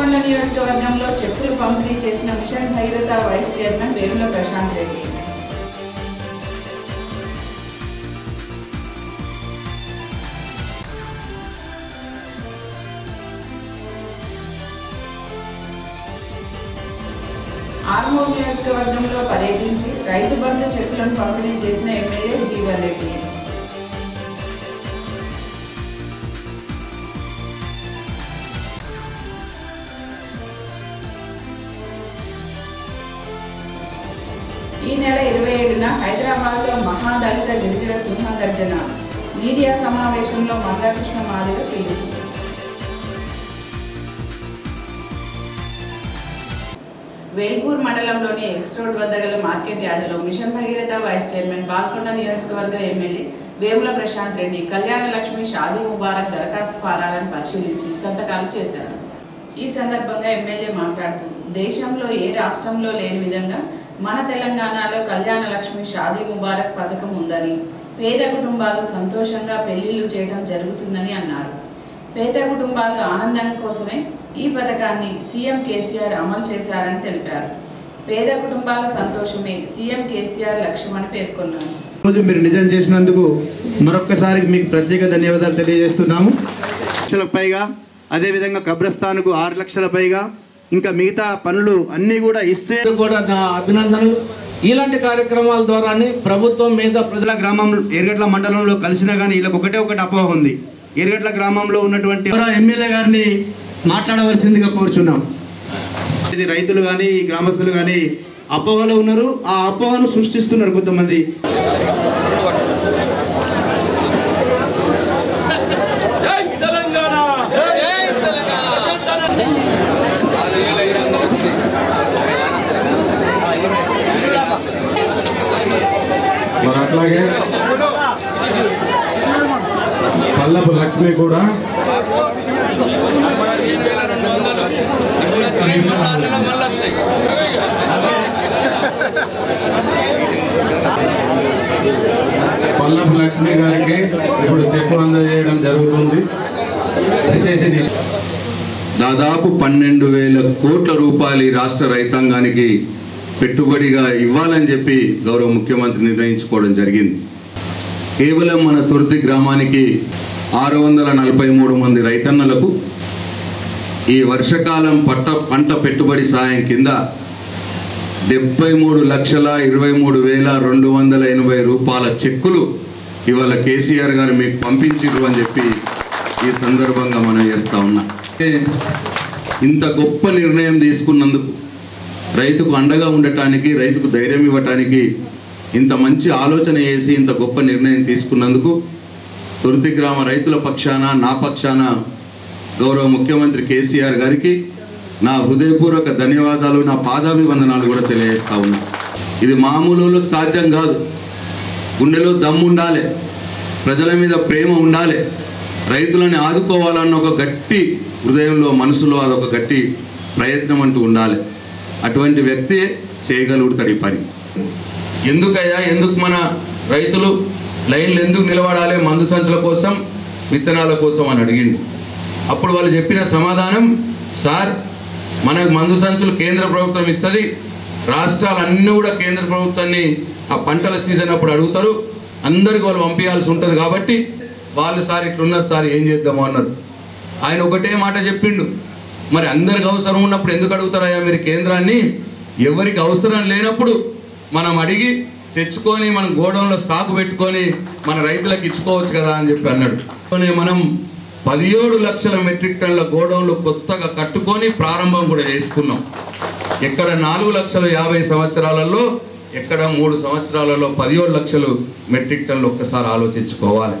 బాల్కొండ నియోజకవర్గంలో చెప్పులు పంపిణీ చేసిన mission Bhagiratha vice chairman Vemula Prashanth Reddy. Armoor నియోజకవర్గంలో పర్యటించి రైతు బంధు చెక్కులను పంపిణీ చేసిన ఎమ్మెల్యే జీవన్ రెడ్డి. హైదరాబాద్లో మహాదళిత గిరిజన సింహగర్జన మీడియా సమావేశంలో మందాకృష్ణ మాదిగ పిలుపు వేల్పూర్ మండలంలోని ఎక్స్ రోడ్ వద్ద గల మార్కెట్ యార్డులో mission Bhagiratha vice chairman Balkonda నియోజకవర్గ ఎమ్మెల్యే వేముల ప్రశాంత్ రెడ్డి కళ్యాణ లక్ష్మి షాదీ ముబారక్ దరఖాస్తు ఫారాలను పరిశీలించి సంతకాలు చేశారు. ఈ సందర్భంగా ఎమ్మెల్యే మాట్లాడుతూ దేశంలో ఏ రాష్ట్రంలో లేని విధంగా మన తెలంగాణలో కళ్యాణ లక్ష్మి షాదీ ముబారక్ పథకం ఉందని పేద కుటుంబాలు సంతోషంగా పెళ్ళిళ్ళు చేయడం జరుగుతుందని అన్నారు. పేద కుటుంబాల ఆనందం కోసమే ఈ పథకాన్ని సీఎం కేసీఆర్ అమలు చేశారని తెలిపారు. పేద కుటుంబాల సంతోషమే సీఎం కేసీఆర్ లక్ష్యమని పేర్కొన్నారు. రోజు మీరు నిజం చేసినందుకు మరొక్కసారి మీకు ప్రత్యేక ధన్యవాదాలు తెలియజేస్తున్నాము. లక్షల పైగా అదేవిధంగా కబ్రస్థాన్కు ఆరు లక్షల పైగా ఇంకా మిగతా పనులు అన్నీ కూడా ఇస్తే కూడా నా అభినందనలు. ఇలాంటి కార్యక్రమాల ద్వారానే ప్రభుత్వం మీద ప్రజల గ్రామం ఎర్గట్ల మండలంలో కలిసినా కానీ వీళ్ళకి ఒకటే ఒకటి అపోహ ఉంది. ఎర్గట్ల గ్రామంలో ఉన్నటువంటి ఎమ్మెల్యే గారిని మాట్లాడవలసిందిగా కోరుచున్నాం. ఇది రైతులు కానీ గ్రామస్తులు కానీ అపోహలో ఉన్నారు. ఆ అపోహను సృష్టిస్తున్నారు కొంతమంది జై తెలంగాణ జై తెలంగాణ మరి అట్లాగే పల్లపు కూడా. పల్లపు లక్ష్మి గారికి ఇప్పుడు చెక్కు అందజేయడం జరుగుతుంది. దయచేసి దాదాపు పన్నెండు వేల కోట్ల రూపాయలు రాష్ట్ర రైతాంగానికి పెట్టుబడిగా ఇవ్వాలని చెప్పి గౌరవ ముఖ్యమంత్రి నిర్ణయించుకోవడం జరిగింది. కేవలం మన తుర్తి గ్రామానికి ఆరు వందల నలభై మూడు మంది రైతన్నలకు ఈ వర్షకాలం పట్ట పంట పెట్టుబడి సాయం కింద డెబ్బై మూడు లక్షల ఇరవై మూడు వేల రెండు వందల ఎనభై రూపాయల చెక్కులు ఇవాళ కేసీఆర్ గారు మీకు పంపించారు అని చెప్పి ఈ సందర్భంగా మనం చేస్తా ఉన్నా. ఇంత గొప్ప నిర్ణయం తీసుకున్నందుకు రైతుకు అండగా ఉండటానికి రైతుకు ధైర్యం ఇవ్వటానికి ఇంత మంచి ఆలోచన చేసి ఇంత గొప్ప నిర్ణయం తీసుకున్నందుకు తుర్తి గ్రామ రైతుల పక్షాన నా పక్షాన గౌరవ ముఖ్యమంత్రి కేసీఆర్ గారికి నా హృదయపూర్వక ధన్యవాదాలు నా పాదాభివందనాలు కూడా తెలియజేస్తా ఉన్నా. ఇది మామూలు సాధ్యం కాదు. గుండెలో దమ్ము ఉండాలి. ప్రజల మీద ప్రేమ ఉండాలి. రైతులని ఆదుకోవాలన్న ఒక గట్టి హృదయంలో మనసులో అదొక గట్టి ప్రయత్నం అంటూ ఉండాలి. అటువంటి వ్యక్తి చేయగలుగుతాడు ఈ పని. ఎందుకయ్యా? ఎందుకు మన రైతులు లైన్లు ఎందుకు నిలబడాలి? మందు సంచుల కోసం విత్తనాల కోసం అని అడిగిండు. అప్పుడు వాళ్ళు చెప్పిన సమాధానం సార్ మనకు మందు సంచులు కేంద్ర ప్రభుత్వం ఇస్తుంది. రాష్ట్రాలన్నీ కూడా కేంద్ర ప్రభుత్వాన్ని ఆ పంటల సీజన్ అప్పుడు అడుగుతారు. అందరికి వాళ్ళు పంపించాల్సి ఉంటుంది కాబట్టి వాళ్ళు సార్ ఇట్లున్నారు సార్ ఏం చేద్దాము అన్నారు. ఆయన ఒకటే మాట చెప్పిండు. మరి అందరికి అవసరం ఉన్నప్పుడు ఎందుకు అడుగుతారయ్యా మీరు కేంద్రాన్ని? ఎవరికి అవసరం లేనప్పుడు మనం అడిగి తెచ్చుకొని మనం గోడౌన్లో స్టాక్ పెట్టుకొని మన రైతులకు ఇచ్చుకోవచ్చు కదా అని చెప్పి అన్నాడు. మనం పదిహేడు లక్షల మెట్రిక్ టన్నుల గోడౌన్లు కొత్తగా కట్టుకొని ప్రారంభం కూడా చేసుకున్నాం. ఎక్కడ నాలుగు లక్షల యాభై సంవత్సరాలలో ఎక్కడ మూడు సంవత్సరాలలో పదిహేడు లక్షలు మెట్రిక్ టన్లు ఒక్కసారి ఆలోచించుకోవాలి.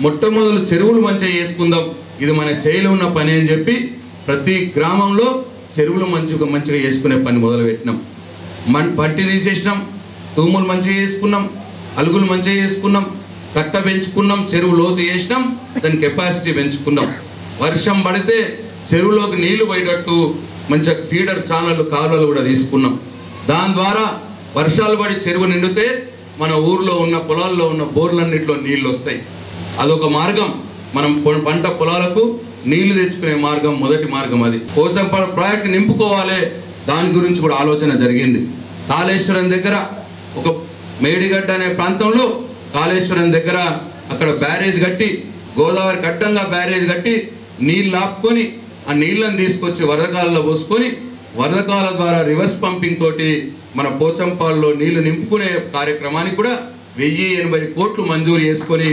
మొట్టమొదలు చెరువులు మంచిగా చేసుకుందాం. ఇది మన చేయలో ఉన్న పని అని చెప్పి ప్రతి గ్రామంలో చెరువులు మంచిగా మంచిగా చేసుకునే పని మొదలు పెట్టినాం మన్ పట్టి తీసేసినాం. తూములు మంచిగా చేసుకున్నాం అలుగులు మంచిగా చేసుకున్నాం కట్ట పెంచుకున్నాం చెరువు లోతు చేసినాం దాని కెపాసిటీ పెంచుకున్నాం. వర్షం పడితే చెరువులోకి నీళ్ళు పోయేటట్టు మంచిగా ఫీడర్ ఛానళ్ళు కాలువలు కూడా తీసుకున్నాం. దాని ద్వారా వర్షాలు పడి చెరువు నిండితే మన ఊర్లో ఉన్న పొలాల్లో ఉన్న బోర్లన్నింటిలో నీళ్ళు వస్తాయి. అదొక మార్గం. మనం పంట పొలాలకు నీళ్ళు తెచ్చుకునే మార్గం మొదటి మార్గం అది. పోచంపల్లి ప్రాజెక్ట్ నింపుకోవాలి దాని గురించి కూడా ఆలోచన జరిగింది. కాళేశ్వరం దగ్గర ఒక మేడిగడ్డ అనే ప్రాంతంలో కాళేశ్వరం దగ్గర అక్కడ బ్యారేజ్ కట్టి గోదావరి కట్టంగా బ్యారేజ్ కట్టి నీళ్ళు ఆపుకొని ఆ నీళ్ళని తీసుకొచ్చి వరదకాలలో పోసుకొని వరదకాల ద్వారా రివర్స్ పంపింగ్ తోటి మన పోచంపాల్లో నీళ్ళు నింపుకునే కార్యక్రమానికి కూడా వెయ్యి ఎనభై కోట్లు మంజూరు చేసుకొని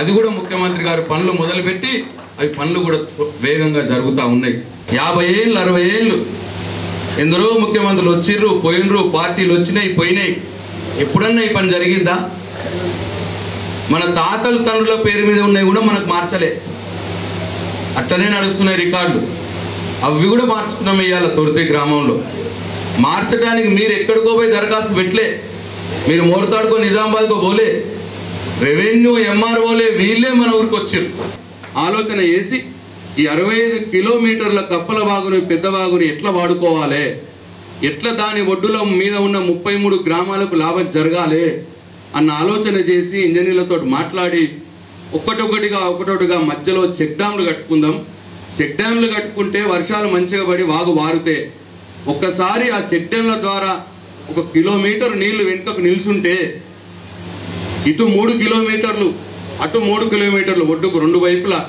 అది కూడా ముఖ్యమంత్రి గారు పనులు మొదలుపెట్టి అవి పనులు కూడా వేగంగా జరుగుతూ ఉన్నాయి. యాభై ఏళ్ళు అరవై ఏళ్ళు ఎందరో ముఖ్యమంత్రులు వచ్చిర్రు పోయినరు పార్టీలు వచ్చినాయి పోయినాయి. ఎప్పుడన్నా ఈ పని జరిగిందా? మన తాతలు తండ్రుల పేరు మీద ఉన్నాయి కూడా మనకు మార్చలే. అట్లనే నడుస్తున్నాయి రికార్డులు. అవి కూడా మార్చుకున్నాం ఇవాళ తొరితే గ్రామంలో. మార్చడానికి మీరు ఎక్కడికో పోయి దరఖాస్తు పెట్టలే. మీరు మోడతాడుకో నిజామాబాద్కో పోలే. రెవెన్యూ ఎంఆర్ఓలే వీళ్ళే మన ఊరికి వచ్చారు ఆలోచన చేసి ఈ అరవై ఐదు కిలోమీటర్ల కప్పల వాగుని పెద్ద వాగుని ఎట్లా వాడుకోవాలి? ఎట్లా దాని ఒడ్డుల మీద ఉన్న ముప్పై మూడు గ్రామాలకు లాభం జరగాలి అన్న ఆలోచన చేసి ఇంజనీర్లతో మాట్లాడి ఒక్కటొక్కటిగా ఒకటొకటిగా మధ్యలో చెక్ డ్యామ్లు కట్టుకుందాం. చెక్ డ్యామ్లు కట్టుకుంటే వర్షాలు మంచిగా పడి వాగు వారితే ఒక్కసారి ఆ చెక్ డ్యామ్ల ద్వారా ఒక కిలోమీటర్ నీళ్ళు వెనుకకు నిల్చుంటే ఇటు మూడు కిలోమీటర్లు అటు మూడు కిలోమీటర్లు ఒడ్డుకు రెండు వైపులా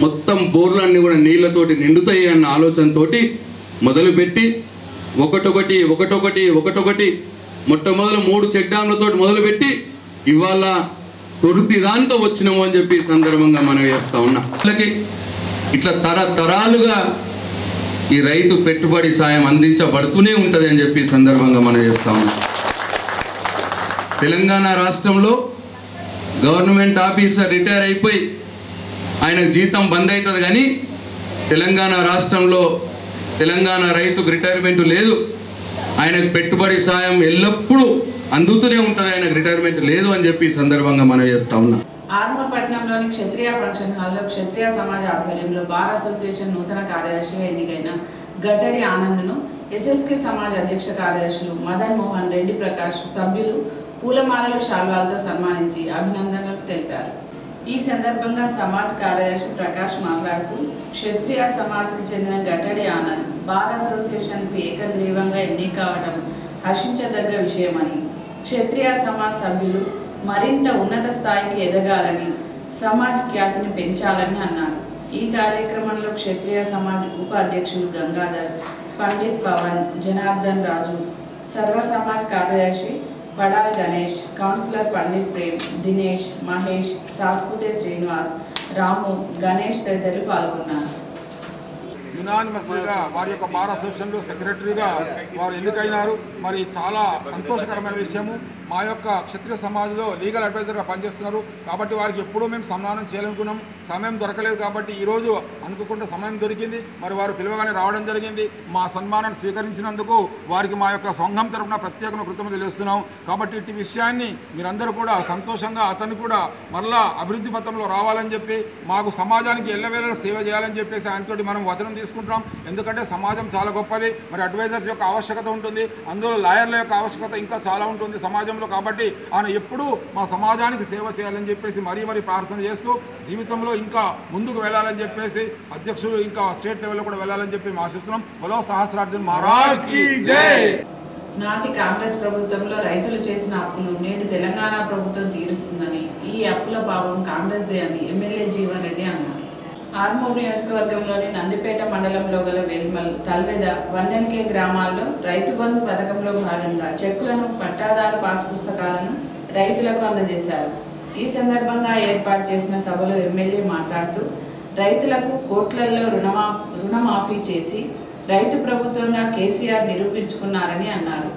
మొత్తం బోర్లన్నీ కూడా నీళ్ళతోటి నిండుతాయి అన్న ఆలోచనతోటి మొదలుపెట్టి ఒకటొకటి ఒకటొకటి ఒకటొకటి. మొట్టమొదలు మూడు చెక్ మొదలుపెట్టి ఇవాళ తొడుతి దాంతో వచ్చినాము అని చెప్పి సందర్భంగా మనం వేస్తా ఉన్నాం. ఇట్లకి ఇట్లా తరతరాలుగా ఈ రైతు పెట్టుబడి సాయం అందించబడుతూనే ఉంటుంది అని చెప్పి సందర్భంగా మనం చేస్తా ఉన్నాం. తెలంగాణ రాష్ట్రంలో గవర్నమెంట్ ఆఫీసర్ రిటైర్ అయిపోయి ఆయనకు జీతం బంద్ అవుతుంది కానీ తెలంగాణ రాష్ట్రంలో తెలంగాణ రైతుకు రిటైర్మెంట్ లేదు. ఆయనకు పెట్టుబడి సాయం ఎల్లప్పుడూ అందుతూనే ఉంటుంది. ఆయనకు రిటైర్మెంట్ లేదు అని చెప్పి ఈ సందర్భంగా మనం చేస్తా ఉన్నాం. ఆర్మూర్ పట్టణంలోని క్షత్రియ ఫంక్షన్ హాల్లో క్షత్రియ సమాజ ఆధ్వర్యంలో బార్ అసోసియేషన్ నూతన కార్యదర్శిగా ఎన్నికైన గట్టడి ఆనంద్ను ఎస్ఎస్కే సమాజ్ అధ్యక్ష కార్యదర్శులు మదన్ మోహన్ రెడ్డి ప్రకాష్ సభ్యులు పూలమాలలు శాల్వాలతో సన్మానించి అభినందనలు తెలిపారు. ఈ సందర్భంగా సమాజ్ కార్యదర్శి ప్రకాష్ మాట్లాడుతూ క్షత్రియ సమాజ్కి చెందిన గట్టడి ఆనంద్ బార్ అసోసియేషన్కు ఏకగ్రీవంగా ఎన్నిక కావటం హర్షించదగ్గ విషయమని క్షత్రియ సమాజ్ సభ్యులు మరింత ఉన్నత స్థాయికి ఎదగాలని సమాజ్ ఖ్యాతిని పెంచాలని అన్నారు. ఈ కార్యక్రమంలో క్షత్రియ సమాజ్ ఉపాధ్యక్షులు గంగాధర్ పండిత్ పవన్ జనార్దన్ రాజు సర్వ సమాజ్ కార్యదర్శి పడాల్ గణేష్ కౌన్సిలర్ పండిత్ ప్రేమ్ దినేష్ మహేష్ సాత్పుతే శ్రీనివాస్ రాము గణేష్ తదితరులు పాల్గొన్నారు. యునానిమస్గా వారి యొక్క బార్ అసోసియేషన్లో సెక్రటరీగా వారు ఎన్నికైనారు. మరి చాలా సంతోషకరమైన విషయము. మా యొక్క క్షత్రియ సమాజంలో లీగల్ అడ్వైజర్గా పనిచేస్తున్నారు. కాబట్టి వారికి ఎప్పుడూ మేము సన్మానం చేయాలనుకున్నాం. సమయం దొరకలేదు కాబట్టి ఈరోజు అనుకోకుండా సమయం దొరికింది. మరి వారు పిలవగానే రావడం జరిగింది. మా సన్మానాన్ని స్వీకరించినందుకు వారికి మా యొక్క సంఘం తరఫున ప్రత్యేకంగా కృతజ్ఞత తెలుస్తున్నాం. కాబట్టి ఇట్టి విషయాన్ని మీరందరూ కూడా సంతోషంగా అతను కూడా మరలా అభివృద్ధి పథంలో రావాలని చెప్పి మాకు సమాజానికి ఎల్లవేళ సేవ చేయాలని చెప్పేసి ఆయనతోటి మనం వచనం తీసుకుంటున్నాం. ఎందుకంటే సమాజం చాలా గొప్పది. మరి అడ్వైజర్స్ యొక్క ఆవశ్యకత ఉంటుంది. అందులో లాయర్ల యొక్క ఆవశ్యకత ఇంకా చాలా ఉంటుంది సమాజంలో కాబట్టి ఆయన ఎప్పుడూ మా సమాజానికి సేవ చేయాలని చెప్పేసి మరీ మరీ ప్రార్థన చేస్తూ జీవితంలో ఇంకా ముందుకు వెళ్ళాలని చెప్పేసి అధ్యక్షులు ఇంకా స్టేట్ లెవెల్లో కూడా వెళ్ళాలని చెప్పి మేము ఆశిస్తున్నాం. బలో సహస్రార్జున్ మహారాజ్ నాటి కాంగ్రెస్ ప్రభుత్వంలో రైతులు చేసిన అప్పులు నేడు తెలంగాణ ప్రభుత్వం తీరుస్తుందని ఈ అప్పుల భావం కాంగ్రెస్దే అని ఎమ్మెల్యే జీవన్ రెడ్డి అన్నారు. ఆర్మూర్ నియోజకవర్గంలోని నందిపేట మండలంలో గల వెల్మల్ తల్వెద వన్నెల్కే గ్రామాల్లో రైతు బంధు పథకంలో భాగంగా చెక్కులను పట్టాదారు పాస్ పుస్తకాలను రైతులకు అందజేశారు. ఈ సందర్భంగా ఏర్పాటు చేసిన సభలో ఎమ్మెల్యే మాట్లాడుతూ రైతులకు కోట్లల్లో రుణమా రుణమాఫీ చేసి రైతు ప్రభుత్వంగా కేసీఆర్ నిరూపించుకున్నారని అన్నారు.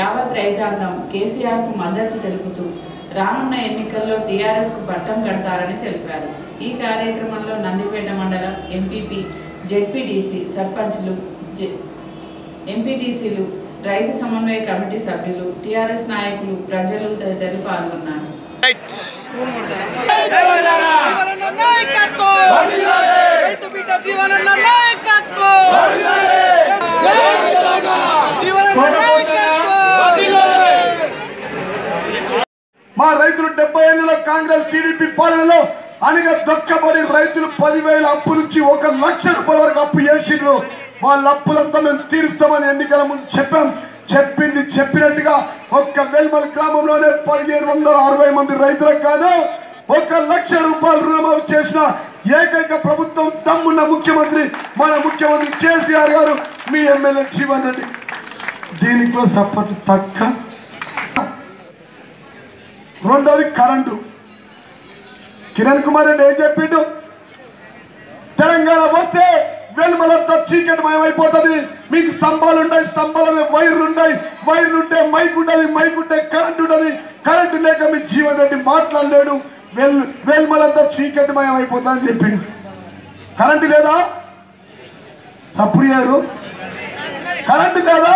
యావత్ రైతాంగం కేసీఆర్కు మద్దతు తెలుపుతూ రానున్న ఎన్నికల్లో టీఆర్ఎస్కు పట్టం కడతారని తెలిపారు. ఈ కార్యక్రమంలో నందిపేట మండలం ఎంపీపీ జెడ్పీడీసీ సర్పంచ్లు జె ఎంపీటీసీలు రైతు సమన్వయ కమిటీ సభ్యులు టీఆర్ఎస్ నాయకులు ప్రజలు తదితరులు పాల్గొన్నారు. మా రైతులు డెబ్బై ఏళ్ళలో కాంగ్రెస్ టీడీపీ పాలనలో అనగా దొక్కబడి రైతులు పదివేల అప్పు నుంచి ఒక లక్ష రూపాయల వరకు అప్పు చేసిండ్రు. వాళ్ళ అప్పులంతా మేము తీరుస్తామని ఎన్నికల ముందు చెప్పాం. చెప్పింది చెప్పినట్టుగా ఒక్క వెల్మల్ గ్రామంలోనే పదిహేను వందల అరవై మంది రైతులకు కాదు ఒక లక్ష రూపాయలు రుణమాఫీ చేసిన ఏకైక ప్రభుత్వం తమ్మున్న ముఖ్యమంత్రి మన ముఖ్యమంత్రి కేసీఆర్ గారు మీ ఎమ్మెల్యే జీవన్ రెడ్డి. దీనికి కూడా సపోర్ట్ తక్క. రెండోది కరెంటు. కిరణ్ కుమార్ రెడ్డి ఏం చెప్పిండు? తెలంగాణ వస్తే వెలుమలంతా చీకటి మయమైపోతుంది. మీకు స్తంభాలు ఉన్నాయి స్తంభాల మీద వైర్లు ఉంటాయి వైర్లు ఉంటే మైక్ ఉంటుంది మైక్ ఉంటే కరెంట్ ఉంటుంది కరెంటు లేక మీ జీవన్ రెడ్డి మాట్లాడలేడు. వెల్ వెల్మలంతా చీకటి అయిపోతుంది అని చెప్పిండు. కరెంటు లేదా? సప్పుడు గారు కరెంటు లేదా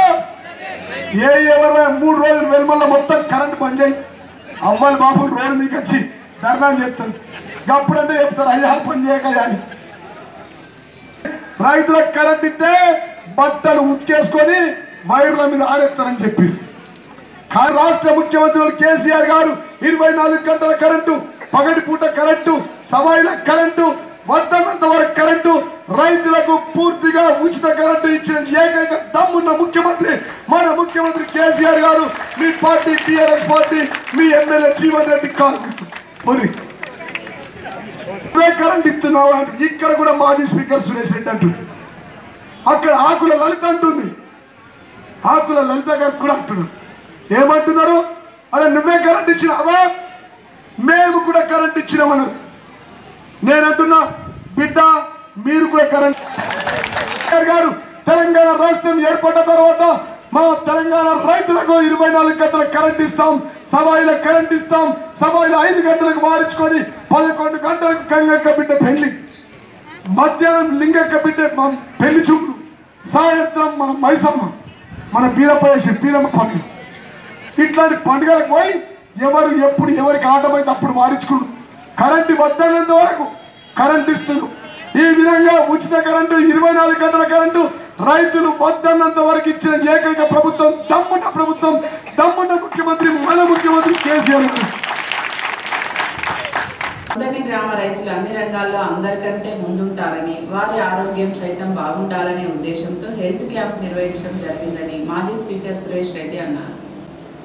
ఏ ఎవరు మూడు రోజులు వెల్మల్ల మొత్తం కరెంట్ బంద్ చేయి. అవ్వాలి బాబులు రోడ్డు మీకు వచ్చి ధర్నా చేస్తారు గప్పుడంటే చెప్తారు అయ్యా పని చేయకయ్యా అని. రైతులకు కరెంట్ ఇస్తే బట్టలు ఉతికేసుకొని వైర్ల మీద ఆరేస్తారని చెప్పి రాష్ట్ర ముఖ్యమంత్రులు కేసీఆర్ గారు ఇరవై నాలుగు గంటల కరెంటు పగటి పూట కరెంటు సవాయిల కరెంటు వద్దన్నంత వరకు కరెంటు రైతులకు పూర్తిగా ఉచిత కరెంటు ఇచ్చిన ఏకైక దమ్మున్న ముఖ్యమంత్రి మన ముఖ్యమంత్రి కేసీఆర్ గారు. మీ పార్టీ టిఆర్ఎస్ పార్టీ మీ ఎమ్మెల్యే జీవన్ రెడ్డి కాదు. ఇప్పుడే కరెంట్ ఇస్తున్నావు అంటు ఇక్కడ కూడా మాజీ స్పీకర్ సురేష్ రెడ్డి అంటుంది అక్కడ ఆకుల లలిత అంటుంది. ఆకుల లలిత గారు కూడా అంటున్నారు. ఏమంటున్నారు? అరే నువ్వే కరెంట్ ఇచ్చినావా? మేము కూడా కరెంట్ ఇచ్చినామన్నారు. నేనంటున్నా బిడ్డ మీరు కూడా కరెంట్ గారు తెలంగాణ రాష్ట్రం ఏర్పడ్డ తర్వాత మా తెలంగాణ రైతులకు ఇరవై నాలుగు గంటల కరెంట్ ఇస్తాం సవాయిల కరెంట్ ఇస్తాం సవాయిల ఐదు గంటలకు మారించుకొని పదకొండు గంటలకు గంగక్క బిడ్డ పెళ్ళి. మధ్యాహ్నం లింగక్క బిడ్డ పెళ్ళి చూపులు. సాయంత్రం మన మైసమ్మ మన బీరప్ప బీరమ్మ పండుగ ఇట్లాంటి పండుగలకు పోయి ఎవరు ఎప్పుడు ఎవరికి ఆటమైతే అప్పుడు మారించుకున్నారు కరెంటు వద్దన్నంత వరకు కరెంట్ ఇస్తున్నారు. ఈ విధంగా ఉచిత కరెంటు ఇరవై నాలుగు గంటల కరెంటు రైతులు వద్దన్నంత వరకు ఇచ్చిన ఏకైక ప్రభుత్వం దమ్మున్న ప్రభుత్వం దమ్మున్న ముఖ్యమంత్రి మన ముఖ్యమంత్రి కేసీఆర్ గారు. అందరినీ గ్రామ రైతులు అన్ని రంగాల్లో అందరికంటే ముందుంటారని వారి ఆరోగ్యం సైతం బాగుండాలనే ఉద్దేశంతో హెల్త్ క్యాంప్ నిర్వహించడం జరిగిందని మాజీ స్పీకర్ సురేష్ రెడ్డి అన్నారు.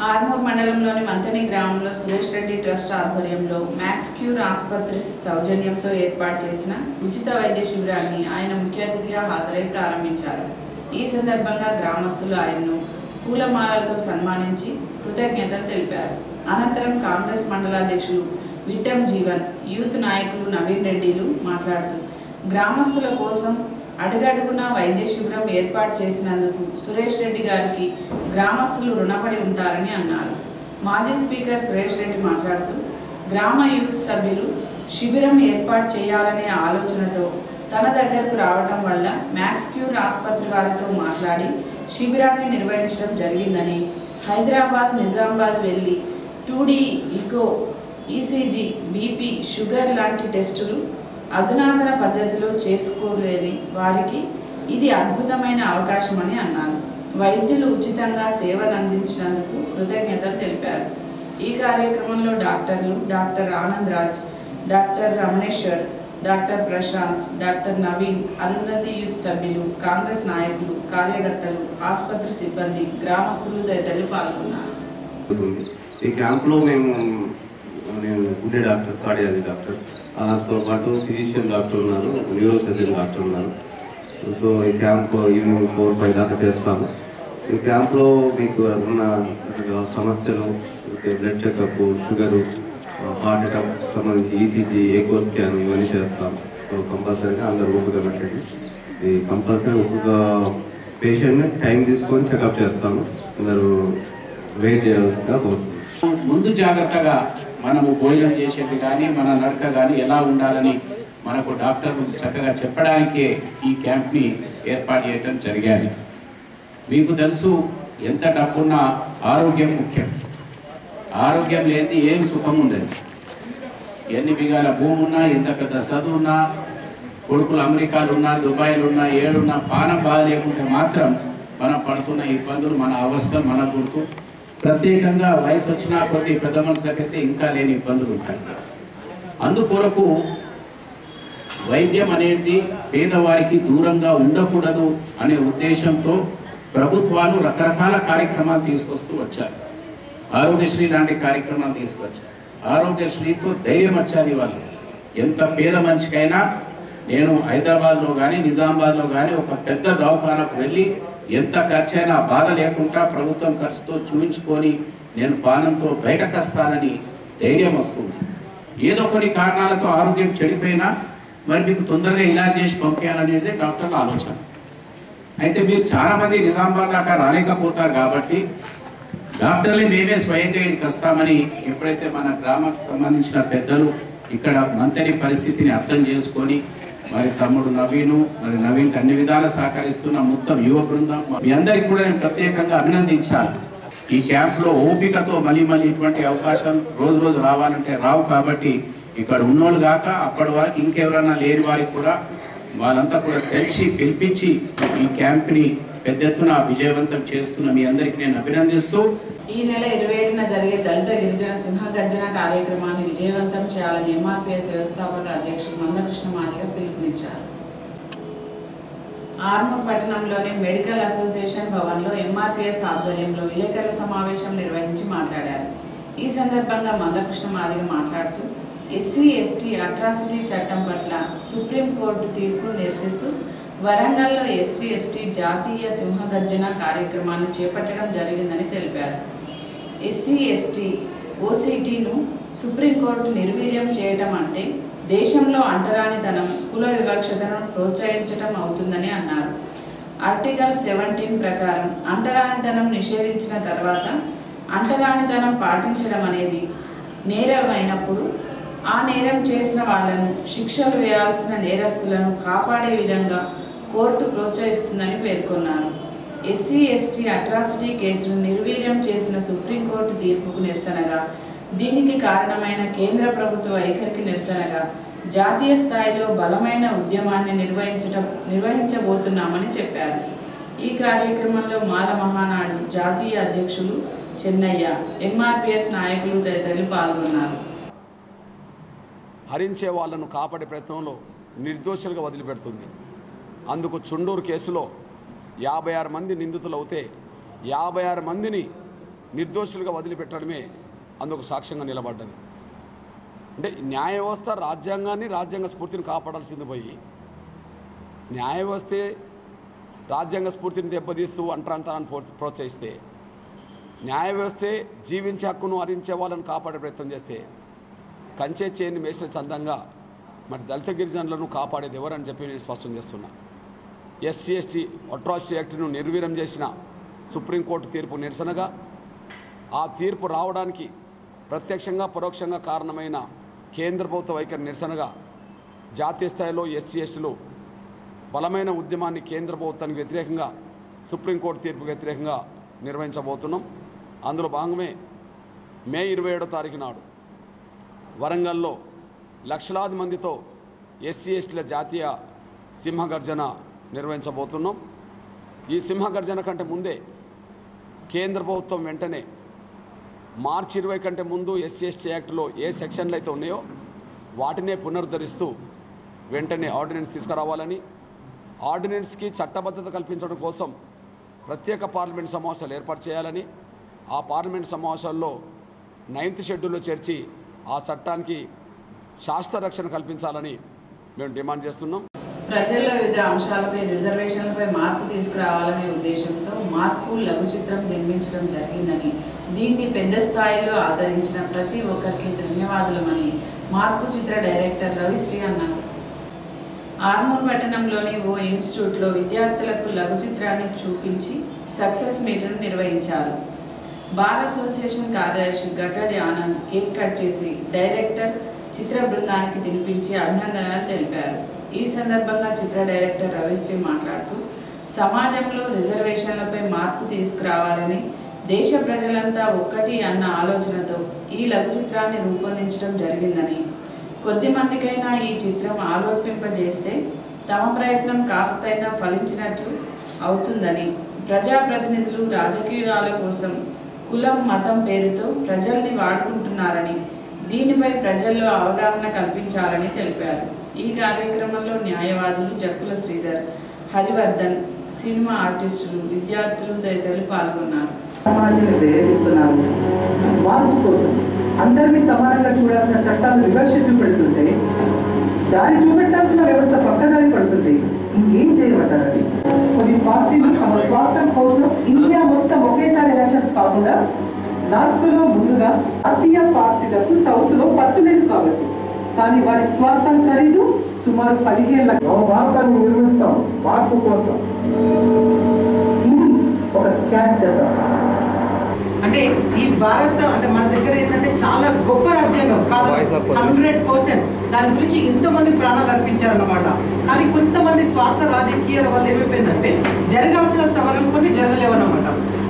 ఆర్మూర్ మండలంలోని మంతని గ్రామంలో సురేష్ రెడ్డి ట్రస్ట్ ఆధ్వర్యంలో మ్యాక్స్ క్యూర్ ఆసుపత్రి సౌజన్యంతో ఏర్పాటు చేసిన ఉచిత వైద్య శిబిరాన్ని ఆయన ముఖ్య అతిథిగా హాజరై ప్రారంభించారు. ఈ సందర్భంగా గ్రామస్తులు ఆయన్ను పూలమాలలతో సన్మానించి కృతజ్ఞతలు తెలిపారు. అనంతరం కాంగ్రెస్ మండలాధ్యక్షులు విట్టం జీవన్ యూత్ నాయకులు నవీన్ రెడ్డిలు మాట్లాడుతూ గ్రామస్తుల కోసం అడుగడుగున వైద్య శిబిరం ఏర్పాటు చేసినందుకు సురేష్ రెడ్డి గారికి గ్రామస్తులు రుణపడి ఉంటారని అన్నారు. మాజీ స్పీకర్ సురేష్ రెడ్డి మాట్లాడుతూ గ్రామ యూత్ సభ్యులు శిబిరం ఏర్పాటు చేయాలనే ఆలోచనతో తన దగ్గరకు రావటం వల్ల మ్యాక్స్ క్యూర్ ఆసుపత్రి వారితో మాట్లాడి శిబిరాన్ని నిర్వహించడం జరిగిందని హైదరాబాద్ నిజామాబాద్ వెళ్ళి two D echo ECG BP sugar లాంటి టెస్టులు అధునాతన పద్ధతిలో చేసుకోలేని వారికి ఇది అద్భుతమైన అవకాశమని అన్నారు. వైద్యులు ఉచితంగా సేవలు అందించినందుకు కృతజ్ఞతలు తెలిపారు. ఈ కార్యక్రమంలో డాక్టర్లు doctor Anand Raj doctor Rameshwar doctor Prashanth doctor Naveen Arundhati youth సభ్యులు కాంగ్రెస్ నాయకులు కార్యకర్తలు ఆసుపత్రి సిబ్బంది గ్రామస్తులు తదితరులు పాల్గొన్నారు. ఈ క్యాంప్లో మేము నేను గుండె డాక్టర్ కార్డియాలజీ డాక్టర్. దాంతో పాటు ఫిజిషియన్ డాక్టర్ ఉన్నారు న్యూరో సర్జన్ డాక్టర్ ఉన్నారు. సో ఈ క్యాంప్ ఈవినింగ్ ఫోర్ ఫైవ్ దాకా చేస్తాము. ఈ క్యాంప్లో మీకు ఉన్న సమస్యలు blood checkup sugar heart attack సంబంధించి ఈసీజీ ఏకో స్కాన్ ఇవన్నీ చేస్తాం సో కంపల్సరీగా అందరూ ఓపిక పెట్టండి. ఈ కంపల్సరీ ఒక్కొక్క పేషెంట్ని టైం తీసుకొని చెకప్ చేస్తాము. అందరూ వెయిట్ చేయాల్సిందిగా కోరుతున్నాం. ముందు జాగ్రత్తగా మనము భోజనం చేసేది కానీ మన నడక కానీ ఎలా ఉండాలని మనకు డాక్టర్లు చక్కగా చెప్పడానికే ఈ క్యాంప్ని ఏర్పాటు చేయడం జరిగాలి మీకు తెలుసు ఎంత డబ్బున్నా ఆరోగ్యం ముఖ్యం. ఆరోగ్యం లేనిది ఏం సుఖం ఉండదు. ఎన్ని బిగాల భూమి ఉన్నా ఎంత పెద్ద చదువు ఉన్నా కొడుకులు అమెరికాలు ఉన్నా దుబాయ్లు ఉన్నా ఏడున్నా పానం బాగా లేకుంటే మాత్రం మనం పడుతున్న ఇబ్బందులు మన అవస్థ మన గుర్తు. ప్రత్యేకంగా వయసు వచ్చినా కొద్ది పెద్ద మనుషులకైతే ఇంకా లేని ఇబ్బందులు ఉంటాయి. అందుకొరకు వైద్యం అనేది పేదవారికి దూరంగా ఉండకూడదు అనే ఉద్దేశంతో ప్రభుత్వాలు రకరకాల కార్యక్రమాలు తీసుకొస్తూ వచ్చారు. ఆరోగ్యశ్రీ లాంటి కార్యక్రమాలు తీసుకొచ్చారు. ఆరోగ్యశ్రీతో ధైర్యం వచ్చారు వాళ్ళు ఎంత పేద మనిషికైనా నేను హైదరాబాద్లో కానీ నిజామాబాద్లో కానీ ఒక పెద్ద దవాఖానకు వెళ్ళి ఎంత ఖర్చైనా బాధ లేకుండా ప్రభుత్వం ఖర్చుతో చూపించుకొని నేను పానంతో బయటకు వస్తానని ధైర్యం వస్తుంది. ఏదో కొన్ని కారణాలతో ఆరోగ్యం చెడిపోయినా మరి మీకు తొందరగా ఇలా చేసి పంపేయాలనేది డాక్టర్ల ఆలోచన. అయితే మీరు చాలా మంది నిజామాబాద్ దాకా రాలేకపోతారు కాబట్టి డాక్టర్లే మేమే స్వయంగా ఇక్కడికి వస్తామని ఎప్పుడైతే మన గ్రామానికి సంబంధించిన పెద్దలు ఇక్కడ మంతని పరిస్థితిని అర్థం చేసుకొని మరి తమ్ముడు నవీను మరి నవీన్కి అన్ని విధాలా సహకరిస్తున్న మొత్తం యువ బృందం. మీ అందరికీ కూడా నేను ప్రత్యేకంగా అభినందించాలి. ఈ క్యాంప్లో ఓపికతో మళ్ళీ మళ్ళీ ఇటువంటి అవకాశం రోజు రోజు రావాలంటే రావు కాబట్టి ఇక్కడ ఉన్నోళ్ళు కాక అప్పటి వరకు ఇంకెవరన్నా లేని వారికి కూడా వాళ్ళంతా కూడా తెలిసి పిలిపించి ఈ క్యాంప్ని పెద్ద ఎత్తున విజయవంతం చేస్తున్న మీ అందరికీ నేను అభినందిస్తూ ఈ నెల ఇరవై ఏడున జరిగే దళిత గిరిజన సింహ గర్జన కార్యక్రమాన్ని విజయవంతం చేయాలని ఎంఆర్పిఎస్ వ్యవస్థాపక అధ్యక్షుడు మందకృష్ణ మాదిగ పిలుపునిచ్చారు. ఆర్మూర్ పట్టణంలోని మెడికల్ అసోసియేషన్ భవన్లో ఎంఆర్పిఎస్ ఆధ్వర్యంలో విలేకరుల సమావేశం నిర్వహించి మాట్లాడారు. ఈ సందర్భంగా మందకృష్ణ మాదిగ మాట్లాడుతూ ఎస్సీ ఎస్టీ అట్రాసిటీ చట్టం పట్ల సుప్రీంకోర్టు తీర్పును నిరసిస్తూ వరంగల్లో ఎస్సీ ఎస్టీ జాతీయ సింహగర్జన కార్యక్రమాన్ని చేపట్టడం జరిగిందని తెలిపారు. ఎస్సీ ఎస్టీ ఓసీటీను సుప్రీంకోర్టు నిర్వీర్యం చేయటం అంటే దేశంలో అంటరానితనం కుల వివక్షతను ప్రోత్సహించటం అవుతుందని అన్నారు. ఆర్టికల్ సెవెంటీన్ ప్రకారం అంటరానితనం నిషేధించిన తర్వాత అంటరానితనం పాటించడం అనేది నేరమైనప్పుడు ఆ నేరం చేసిన వాళ్ళను శిక్షలు వేయాల్సిన నేరస్తులను కాపాడే విధంగా కోర్టు ప్రోత్సహిస్తుందని పేర్కొన్నారు. ఎస్సీ ఎస్టీ అట్రాసిటీ కేసును నిర్వీర్యం చేసిన సుప్రీంకోర్టు తీర్పుకు నిరసనగా దీనికి కారణమైన కేంద్ర ప్రభుత్వ వైఖరికి నిరసనగా జాతీయ స్థాయిలో బలమైన ఉద్యమాన్ని నిర్వహించటం నిర్వహించబోతున్నామని చెప్పారు. ఈ కార్యక్రమంలో మాల మహానాడు జాతీయ అధ్యక్షులు చెన్నయ్య ఎంఆర్పిఎస్ నాయకులు తదితరులు పాల్గొన్నారు. హరించే వాళ్ళను కాపాడే ప్రయత్నంలో నిర్దోషులుగా వదిలిపెడుతుంది. అందుకు చుండూరు కేసులో యాభై ఆరు మంది నిందితులు అవుతే యాభై ఆరు మందిని నిర్దోషులుగా వదిలిపెట్టడమే అందుకు సాక్ష్యంగా నిలబడ్డది. అంటే న్యాయ వ్యవస్థ రాజ్యాంగాన్ని రాజ్యాంగ స్ఫూర్తిని కాపాడాల్సింది పోయి న్యాయ వ్యవస్థే రాజ్యాంగ స్ఫూర్తిని దెబ్బతీస్తూ అంటరాంతరాన్ని ప్రోత్సహిస్తే న్యాయ వ్యవస్థే జీవించే హక్కును హరించే వాళ్ళని కాపాడే ప్రయత్నం చేస్తే కంచే చేయని మేసిన చందంగా మరి దళిత గిరిజనులను కాపాడేది ఎవరని చెప్పి నేను స్పష్టం చేస్తున్నా. ఎస్సీ ఎస్టీ అట్రాసిటీ యాక్ట్ను నిర్వీర్యం చేసిన సుప్రీంకోర్టు తీర్పు నిరసనగా ఆ తీర్పు రావడానికి ప్రత్యక్షంగా పరోక్షంగా కారణమైన కేంద్ర ప్రభుత్వ వైఖరి నిరసనగా జాతీయ స్థాయిలో ఎస్సీ ఎస్టీలు బలమైన ఉద్యమాన్ని కేంద్ర ప్రభుత్వానికి వ్యతిరేకంగా సుప్రీంకోర్టు తీర్పుకు వ్యతిరేకంగా నిర్వహించబోతున్నాం. అందులో భాగమే మే ఇరవై ఏడో తారీఖు నాడు వరంగల్లో లక్షలాది మందితో ఎస్సీ ఎస్టీల జాతీయ సింహగర్జన నిర్వహించబోతున్నాం. ఈ సింహగర్జన కంటే ముందే కేంద్ర ప్రభుత్వం వెంటనే మార్చి ఇరవై కంటే ముందు ఎస్సీ ఎస్టీ యాక్ట్లో ఏ సెక్షన్లు అయితే ఉన్నాయో వాటినే పునరుద్ధరిస్తూ వెంటనే ఆర్డినెన్స్ తీసుకురావాలని ఆర్డినెన్స్కి చట్టబద్ధత కల్పించడం కోసం ప్రత్యేక పార్లమెంట్ సమావేశాలు ఏర్పాటు చేయాలని ఆ పార్లమెంట్ సమావేశాల్లో నైన్త్ షెడ్యూల్లో చేర్చి ఆ చట్టానికి శాస్త్ర రక్షణ కల్పించాలని మేము డిమాండ్ చేస్తున్నాం. ప్రజల్లో వివిధ అంశాలపై రిజర్వేషన్లపై మార్పు తీసుకురావాలనే ఉద్దేశంతో మార్పు లఘు చిత్రం నిర్మించడం జరిగిందని దీన్ని పెద్ద స్థాయిలో ఆదరించిన ప్రతి ఒక్కరికి ధన్యవాదాలమని మార్పు చిత్ర డైరెక్టర్ రవిశ్రీ అన్నారు. ఆర్మూర్ పట్టణంలోని ఓ ఇన్స్టిట్యూట్లో విద్యార్థులకు లఘు చిత్రాన్ని చూపించి సక్సెస్ మీట్ను నిర్వహించారు. బార్ అసోసియేషన్ కార్యదర్శి గట్టడి ఆనంద్ కేక్ కట్ చేసి డైరెక్టర్ చిత్ర బృందానికి తినిపించి అభినందనలు తెలిపారు. ఈ సందర్భంగా చిత్ర డైరెక్టర్ రవిశ్రీ మాట్లాడుతూ సమాజంలో రిజర్వేషన్లపై మార్పు తీసుకురావాలని దేశ ప్రజలంతా ఒక్కటి అన్న ఆలోచనతో ఈ లఘు చిత్రాన్ని రూపొందించడం జరిగిందని. కొద్ది మందికైనా ఈ చిత్రం ఆలోపింపజేస్తే తమ ప్రయత్నం కాస్తైనా ఫలించినట్లు అవుతుందని. ప్రజాప్రతినిధులు రాజకీయాల కోసం కులం మతం పేరుతో ప్రజల్ని వాడుకుంటున్నారని దీనిపై ప్రజల్లో అవగాహన కల్పించాలని తెలిపారు. ఈ కార్యక్రమంలో న్యాయవాదులు జక్కుల శ్రీధర్ హరివర్ధన్ సినిమా ఆర్టిస్టులు విద్యార్థులు తదితరులు పాల్గొన్నారు. సమాజాన్ని ప్రేరేపిస్తున్నారు. మార్పు కోసం అందరినీ సమానంగా చూడాల్సిన చట్టాలు వివక్ష చూపెడుతుంటే దారి చూపెట్టాల్సిన వ్యవస్థ పక్కదారి పడుతుంది ఇంకేం చేయమంటారండి? కొన్ని పార్టీలు తమ స్వార్థం కోసం ఇండియా మొత్తం ఒకేసారి ఎలక్షన్స్ కాకుండా నార్త్లో ముందుగా జాతీయ పార్టీలకు సౌత్లో పట్టు లేదు కాబట్టి కానీ వారి స్వార్థం ఖరీదు సుమారు పదిహేను లక్షల భారతాన్ని నిర్మిస్తాం మార్పు కోసం. ఇది ఒక క్యారెక్టర్ అంటే ఈ భారత్ అంటే మన దగ్గర ఏంటంటే చాలా గొప్ప రాజ్యాంగం కాదు. Hundred percent. దాని గురించి ఇంతమంది ప్రాణాలు అర్పించారన్నమాట. కానీ కొంతమంది స్వార్థ రాజకీయాల వల్ల ఏమైపోయిందంటే జరగాల్సిన సవరణ కొన్ని జరగలేవన్నమాట.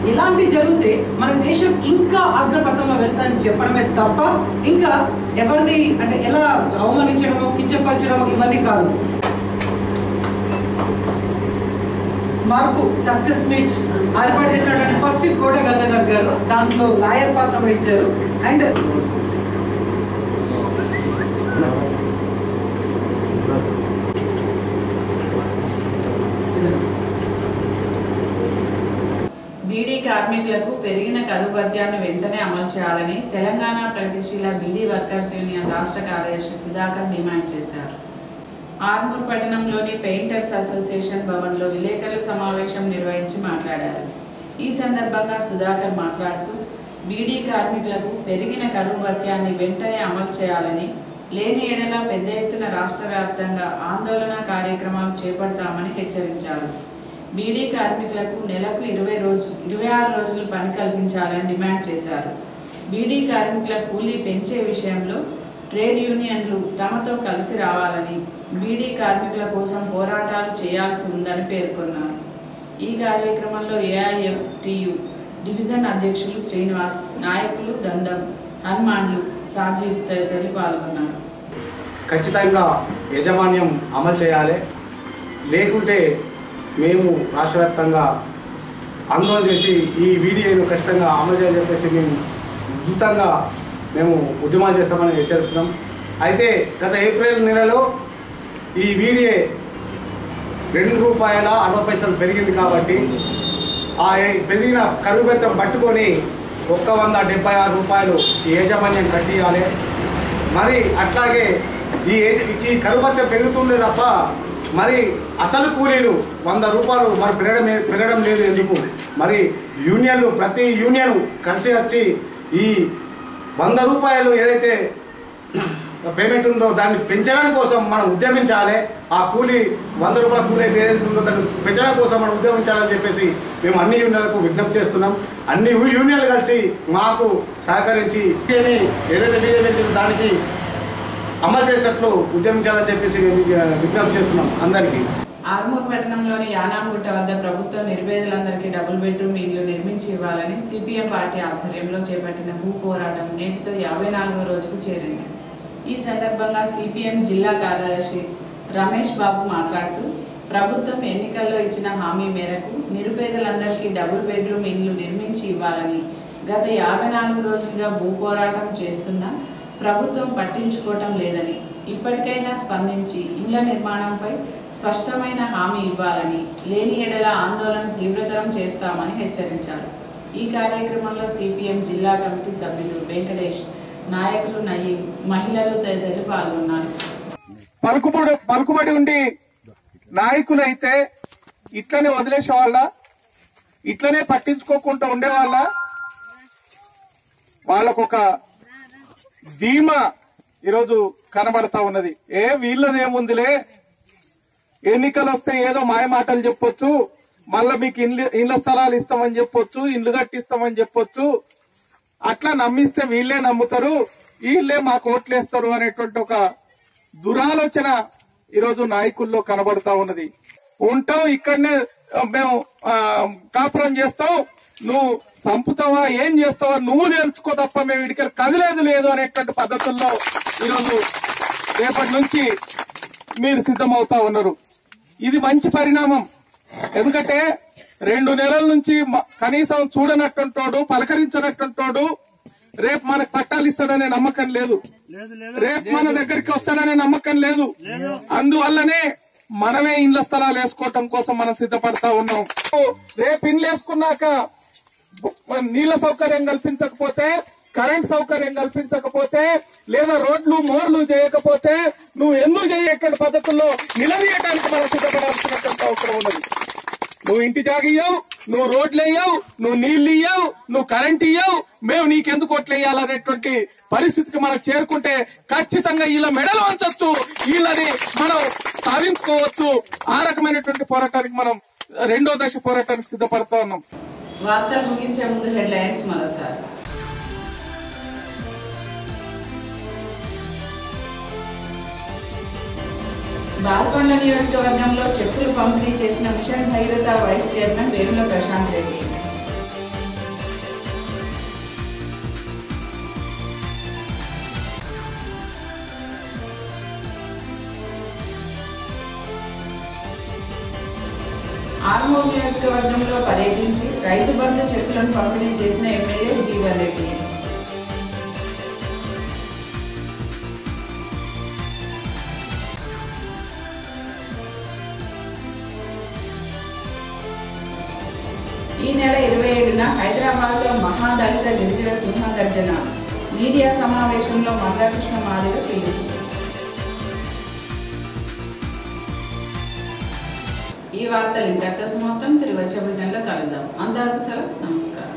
ఇలాంటివి జరిగితే మన దేశం ఇంకా అగ్రపథంలో వెళ్తాయని చెప్పడమే తప్ప ఇంకా ఎవరిని అంటే ఎలా అవమానించడమో కించపరచడమో ఇవన్నీ కాదు. మార్పు సక్సెస్ మీట్ ఏర్పాటు చేసినటువంటి ఫస్ట్ కోట గంగాదాస్ గారు దాంట్లో లాయర్ పాత్ర వహించారు. అండ్ బీడీ కార్మికులకు పెరిగిన కరువు భత్యాన్ని వెంటనే అమలు చేయాలని తెలంగాణ ప్రగతిశీల బీడీ వర్కర్స్ యూనియన్ రాష్ట్ర కార్యదర్శి సుధాకర్ డిమాండ్ చేశారు. ఆర్మూర్ పట్టణంలోని పెయింటర్స్ అసోసియేషన్ భవన్లో విలేకరుల సమావేశం నిర్వహించి మాట్లాడారు. ఈ సందర్భంగా సుధాకర్ మాట్లాడుతూ బీడీ కార్మికులకు పెరిగిన కరువు భత్యాన్ని వెంటనే అమలు చేయాలని లేని ఏడల పెద్ద ఎత్తున రాష్ట్ర వ్యాప్తంగా ఆందోళన కార్యక్రమాలు చేపడతామని హెచ్చరించారు. బీడీ కార్మికులకు నెలకు ఇరవై రోజు ఇరవై ఆరు రోజులు పని కల్పించాలని డిమాండ్ చేశారు. బీడీ కార్మికుల కూలీ పెంచే విషయంలో ట్రేడ్ యూనియన్లు తమతో కలిసి రావాలని బీడీ కార్మికుల కోసం పోరాటాలు చేయాల్సి ఉందని పేర్కొన్నారు. ఈ కార్యక్రమంలో ఏఐఎఫ్టియు డివిజన్ అధ్యక్షులు శ్రీనివాస్ నాయకులు దండం హనుమాన్లు సాజీవ్ తదితరులు పాల్గొన్నారు. ఖచ్చితంగా యాజమాన్యం అమలు చేయాలి. లేకుంటే మేము రాష్ట్ర వ్యాప్తంగా ఆందోళన చేసి ఈ వీడియోను ఖచ్చితంగా అమలు చేయాలని చెప్పేసి మేము ఉద్యుతంగా మేము ఉద్యమాలు చేస్తామని హెచ్చరిస్తున్నాం. అయితే గత ఏప్రిల్ నెలలో ఈ వీడియో రెండు రూపాయల అరవై పైసలు పెరిగింది కాబట్టి ఆ పెరిగిన కరువు బెత్తం పట్టుకొని ఒక్క వంద డెబ్బై ఆరు రూపాయలు ఈ యాజమాన్యం కట్టియాలి. మరి అట్లాగే ఈ ఏజ- ఈ కరుబత్తం పెరుగుతుండే తప్ప మరి అసలు కూలీలు వంద రూపాయలు మరి పెరగడం పెరగడం లేదు ఎందుకు? మరి యూనియన్లు ప్రతి యూనియన్ కలిసి వచ్చి ఈ వంద రూపాయలు ఏదైతే పేమెంట్ ఉందో దాన్ని పెంచడం కోసం మనం ఉద్యమించాలి. ఆ కూలీ వంద రూపాయల కూలీ అయితే ఏదైతే ఉందో దాన్ని పెంచడం కోసం మనం ఉద్యమించాలని చెప్పేసి మేము అన్ని యూనియన్లకు విజ్ఞప్తి చేస్తున్నాం. అన్ని యూనియన్లు కలిసి మాకు సహకరించి ఇస్తేనే ఏదైతే వీలైతే దానికి అమలు చేసేట్లు ఉద్యమించాలని చెప్పేసి విజ్ఞప్తి చేస్తున్నాం అందరికీ. ఆర్మూర్ పట్టణంలోని యానాంగుట్ట వద్ద ప్రభుత్వం నిర్వేదలందరికీ డబుల్ బెడ్రూమ్ ఇల్లు నిర్మించి ఇవ్వాలని సిపిఎం పార్టీ ఆధ్వర్యంలో చేపట్టిన భూ పోరాటం నేటితో యాభై నాలుగో రోజుకు చేరింది. ఈ సందర్భంగా సిపిఎం జిల్లా కార్యదర్శి రమేష్ బాబు మాట్లాడుతూ ప్రభుత్వం ఎన్నికల్లో ఇచ్చిన హామీ మేరకు నిరుపేదలందరికీ డబుల్ బెడ్రూమ్ ఇల్లు నిర్మించి ఇవ్వాలని గత యాభై నాలుగు రోజులుగా భూ పోరాటం చేస్తున్నా ప్రభుత్వం పట్టించుకోవటం లేదని ఇప్పటికైనా స్పందించి ఇండ్ల నిర్మాణంపై స్పష్టమైన హామీ ఇవ్వాలని లేని ఎడల ఆందోళన తీవ్రతరం చేస్తామని హెచ్చరించారు. ఈ కార్యక్రమంలో సిపిఎం జిల్లా కమిటీ సభ్యులు వెంకటేష్ నాయకులు నయీం మహిళలు తదితరులు పాల్గొన్నారు. పలుకుబడి పలుకుబడి ఉండి నాయకులైతే ఇట్లనే వదిలేసే వాళ్ళ ఇట్లనే పట్టించుకోకుండా ఉండేవాళ్ళ వాళ్ళకొక ధీమా ఈరోజు కనబడతా ఉన్నది. ఏ వీళ్ళదేముందిలే ఎన్నికలు వస్తే ఏదో మాయమాటలు చెప్పొచ్చు. మళ్ళా మీకు ఇండ్ల ఇండ్ల స్థలాలు ఇస్తామని చెప్పొచ్చు ఇల్లు కట్టిస్తామని చెప్పొచ్చు. అట్లా నమ్మిస్తే వీళ్ళే నమ్ముతారు. వీళ్ళే మా కోట్లేస్తారు అనేటువంటి ఒక దురాలోచన ఈరోజు నాయకుల్లో కనబడతా ఉన్నది. ఉంటాం ఇక్కడనే మేము కాపురం చేస్తాం. నువ్వు చంపుతావా ఏం చేస్తావా? నువ్వు తెలుసుకో తప్ప మేము ఇడికి కదిలేదు లేదు అనేటువంటి పద్ధతుల్లో ఈరోజు రేపటి నుంచి మీరు సిద్ధమవుతా ఉన్నారు. ఇది మంచి పరిణామం. ఎందుకంటే రెండు నెలల నుంచి కనీసం చూడనట్టుంటాడు పలకరించనట్టుంటాడు రేపు మనకు పట్టాలు ఇస్తాడనే నమ్మకం లేదు. రేపు మన దగ్గరికి వస్తాడనే నమ్మకం లేదు. అందువల్లనే మనమే ఇండ్ల స్థలాలు వేసుకోవటం కోసం మనం సిద్ధపడతా ఉన్నాం. రేపు ఇండ్లు వేసుకున్నాక మన నీళ్ళ సౌకర్యం కల్పించకపోతే కరెంట్ సౌకర్యం కల్పించకపోతే లేదా రోడ్లు మోర్లు చేయకపోతే నువ్వు ఎందుకు చేయక్కడ పద్ధతుల్లో నిలదీయడానికి మనం సిద్ధపడాల్సినటువంటి అవసరం ఉన్నది నువ్వు ఇంటి జాగియ్యవు నువ్వు రోడ్లు వేయవు నువ్వు నీళ్ళు ఇయ్యవు నువ్వు కరెంట్ ఇయ్యవు మేము నీకెందుకు ఓట్లు వేయాలనేటువంటి పరిస్థితికి మనం చేరుకుంటే ఖచ్చితంగా వీళ్ళ మెడలు వంచవచ్చు వీళ్ళని మనం సాధించుకోవచ్చు. ఆ రకమైనటువంటి పోరాటానికి మనం రెండో దశ పోరాటానికి సిద్ధపడతా ఉన్నాం. వార్తలు ముగించే ముందు హెడ్లైన్స్ మరోసారి. బాల్కొండ నియోజకవర్గంలో చెప్పులు పంపిణీ చేసిన mission Bhagiratha vice chairman Vemula Prashanth Reddy. Armoor నియోజకవర్గంలో పర్యటించి రైతు బంధు చెక్కులను పంపిణీ చేసిన ఎమ్మెల్యే జీవన్ రెడ్డి. ఈ నెల ఇరవై ఏడున హైదరాబాద్లో మహాదళిత గిరిజన సింహగర్జన. మీడియా సమావేశంలో మందకృష్ణ మాదిగ పిలుపు ఈ వార్తలు ఇంతటితో సమాప్తం తిరిగి వచ్చే బులెటిన్లో కలుద్దాం. అంతవరకు సెలవు. నమస్కారం.